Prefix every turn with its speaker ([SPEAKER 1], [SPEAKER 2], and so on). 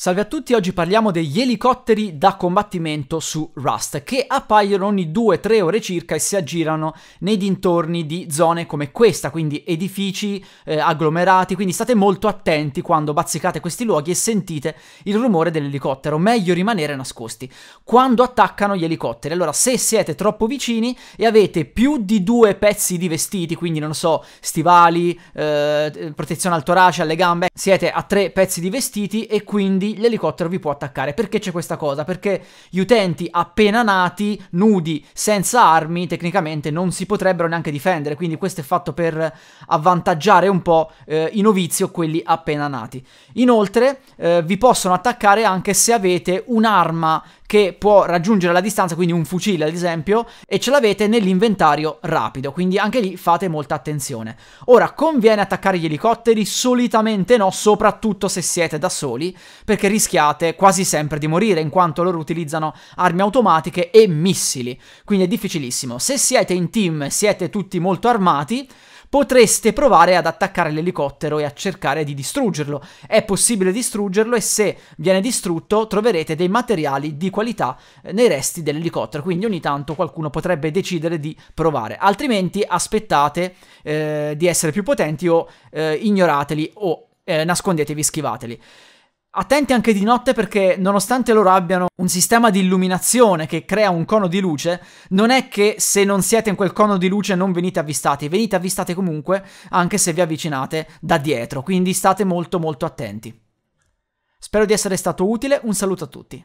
[SPEAKER 1] Salve a tutti, oggi parliamo degli elicotteri da combattimento su Rust, che appaiono ogni 2-3 ore circa e si aggirano nei dintorni di zone come questa, quindi edifici eh, agglomerati, quindi state molto attenti quando bazzicate questi luoghi e sentite il rumore dell'elicottero, meglio rimanere nascosti. Quando attaccano gli elicotteri, allora se siete troppo vicini e avete più di due pezzi di vestiti, quindi non so, stivali, eh, protezione al torace, alle gambe, siete a tre pezzi di vestiti e quindi l'elicottero vi può attaccare. Perché c'è questa cosa? Perché gli utenti appena nati, nudi, senza armi, tecnicamente non si potrebbero neanche difendere, quindi questo è fatto per avvantaggiare un po' eh, i novizi o quelli appena nati. Inoltre eh, vi possono attaccare anche se avete un'arma che può raggiungere la distanza, quindi un fucile ad esempio, e ce l'avete nell'inventario rapido, quindi anche lì fate molta attenzione. Ora, conviene attaccare gli elicotteri? Solitamente no, soprattutto se siete da soli, perché rischiate quasi sempre di morire, in quanto loro utilizzano armi automatiche e missili, quindi è difficilissimo. Se siete in team siete tutti molto armati, potreste provare ad attaccare l'elicottero e a cercare di distruggerlo. È possibile distruggerlo e se viene distrutto troverete dei materiali di qualità eh, nei resti dell'elicottero, quindi ogni tanto qualcuno potrebbe decidere di provare, altrimenti aspettate eh, di essere più potenti o eh, ignorateli o eh, nascondetevi, schivateli. Attenti anche di notte perché nonostante loro abbiano un sistema di illuminazione che crea un cono di luce, non è che se non siete in quel cono di luce non venite avvistati, venite avvistati comunque anche se vi avvicinate da dietro, quindi state molto molto attenti. Spero di essere stato utile, un saluto a tutti.